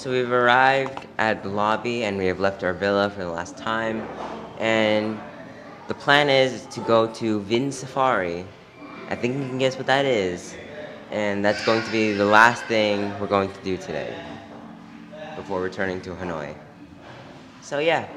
So we've arrived at the lobby and we have left our villa for the last time. And the plan is to go to Vin Safari. I think you can guess what that is. And that's going to be the last thing we're going to do today before returning to Hanoi. So yeah.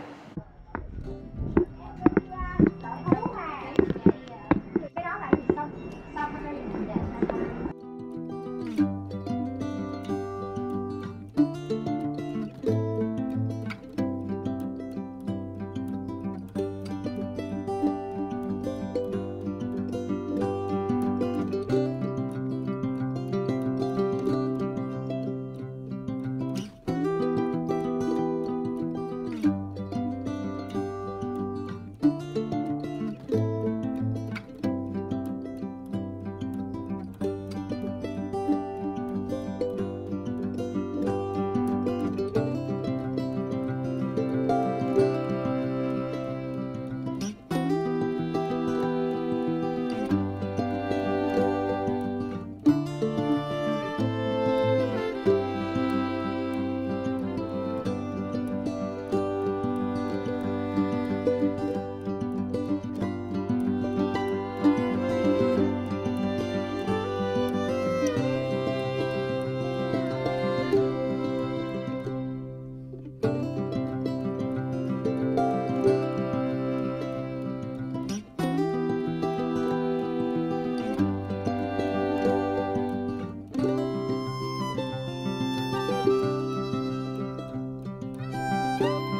you.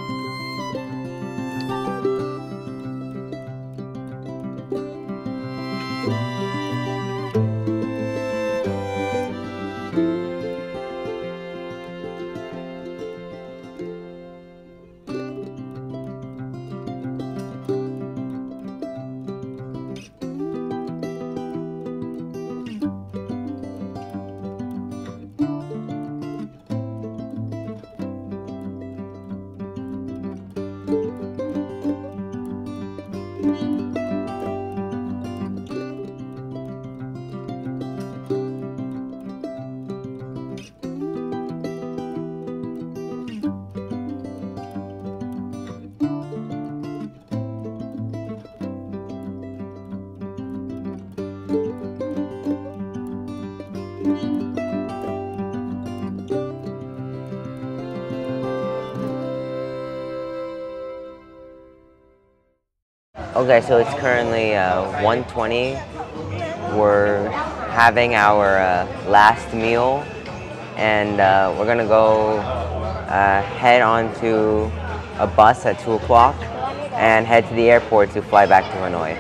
Okay, so it's currently uh, 1:20. We're having our uh, last meal, and uh, we're gonna go uh, head on to a bus at 2 o'clock and head to the airport to fly back to Hanoi.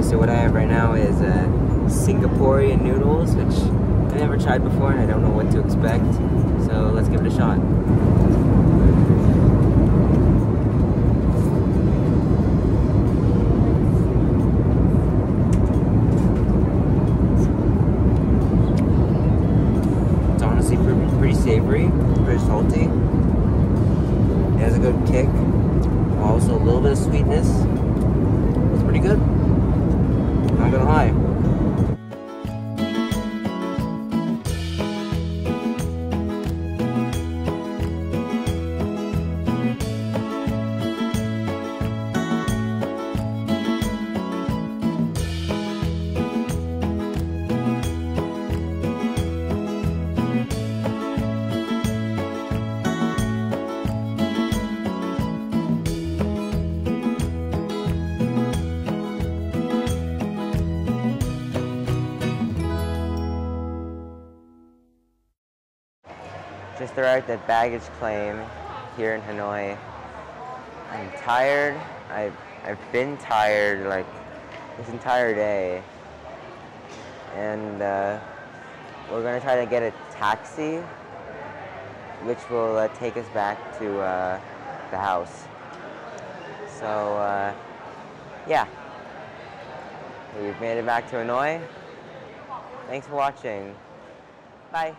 Okay, so what I have right now is uh, Singaporean noodles, which I've never tried before and I don't know what to expect. So let's give it a shot. It's honestly pretty, pretty savory, pretty salty. It has a good kick. Also a little bit of sweetness. It's pretty good. Not gonna lie. Just arrived at baggage claim here in Hanoi. I'm tired. I've, I've been tired like this entire day. And uh, we're gonna try to get a taxi, which will uh, take us back to uh, the house. So, uh, yeah. We've made it back to Hanoi. Thanks for watching. Bye.